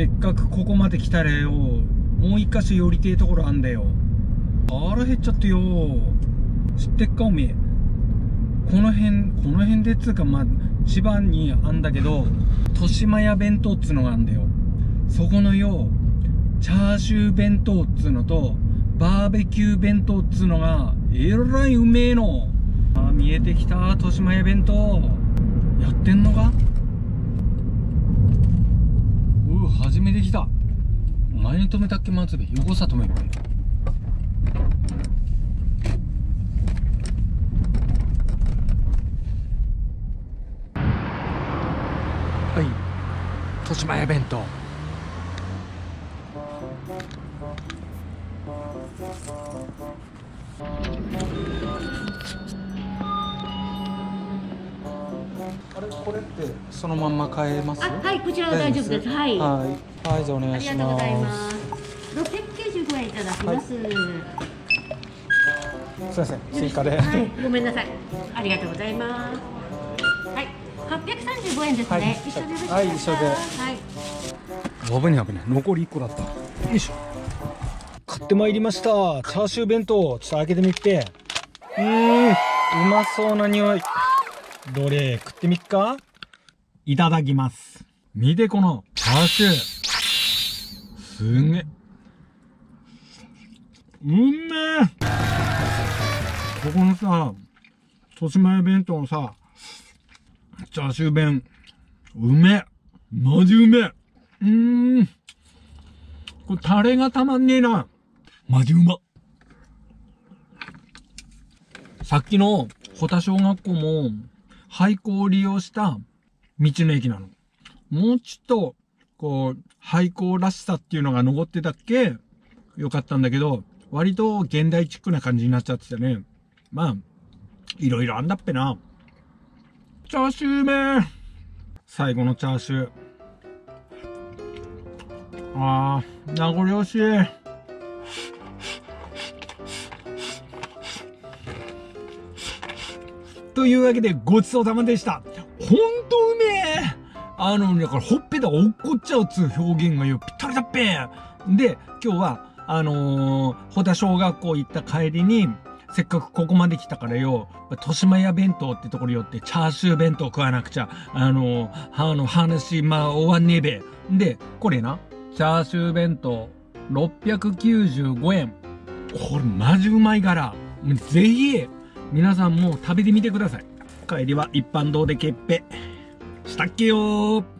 せっかくここまで来たらよもう一箇所寄りてえところあんだよ。腹減っちゃってよ。知ってっかおめえ。この辺この辺でっつうかまあ千葉にあんだけど豊島屋弁当っつうのがあんだよ。そこのよチャーシュー弁当っつうのとバーベキュー弁当っつうのがえらいうめえの。あ見えてきた豊島屋弁当。やってんのかうう初めて来た前に止めたっけまずべ横さ止めっぺはい。豊島屋弁当。あれこれってそのまんま買えます？あ、はい、こちらは大丈夫です。はい。あはい、はい、じゃあお願いりします。がとうございます。六百九十五円いただきます。すいません。追加で。はい、ごめんなさい。ありがとうございます。はい、八百三十五円ですね。はい。一緒でよろしいです。か。はい一緒で。はい。危ね危ね残り1個だった？よいしょ。買ってまいりました。チャーシュー弁当。ちょっと開けてみて。うーん。うまそうな匂いどれ食ってみっか？いただきます。見てこのチャーシュー。すんげえ。うんめえ。ここのさ豊島屋弁当のさチャーシュー弁。うめえ。マジうめえ。うーん。これ、タレがたまんねえな。マジうま。さっきの、保田小学校も、廃校を利用した道の駅なの。もうちょっと、こう、廃校らしさっていうのが残ってたっけ？よかったんだけど、割と現代チックな感じになっちゃってたね。まあ、いろいろあんだっぺな。チャーシューめ最後のチャーシュー。あー、名残惜しい。というわけでごちそうさまでした。ほんとうめえあの、だからほっぺたが落っこっちゃうっつう表現がよ、ぴったりだっぺで、今日は、あのー、保田小学校行った帰りに、せっかくここまで来たからよ、豊島屋弁当ってところ寄ってチャーシュー弁当食わなくちゃ、あのー、あの、話、まあ、終わんねえべ。で、これな、チャーシュー弁当、695円。これマジうまいから、ぜひ、皆さんも食べてみてください。帰りは一般道でけっぺ。したっけよー。